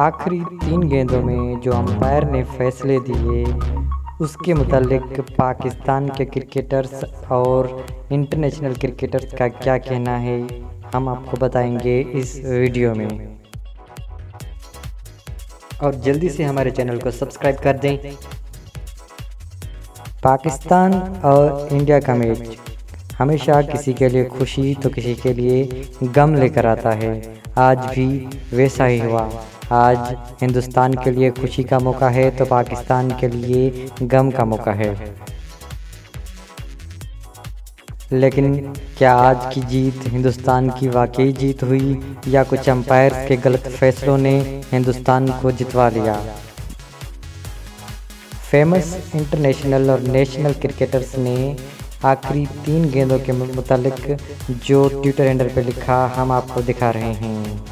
आखिरी तीन गेंदों में जो अंपायर ने फैसले दिए, उसके मुतालिक पाकिस्तान के क्रिकेटर्स और इंटरनेशनल क्रिकेटर्स का क्या कहना है, हम आपको बताएँगे इस वीडियो में। और जल्दी से हमारे चैनल को सब्सक्राइब कर दें। पाकिस्तान और इंडिया का मैच हमेशा किसी के लिए खुशी तो किसी के लिए गम लेकर आता है, आज भी वैसा ही हुआ। आज हिंदुस्तान के लिए खुशी का मौका है तो पाकिस्तान के लिए गम का मौका है। लेकिन क्या आज की जीत हिंदुस्तान की वाकई जीत हुई, या कुछ अंपायर के गलत फैसलों ने हिंदुस्तान को जितवा लिया फ़ेमस इंटरनेशनल और नेशनल क्रिकेटर्स ने आखिरी तीन गेंदों के मुतालिक जो ट्विटर हैंडल पर लिखा, हम आपको दिखा रहे हैं।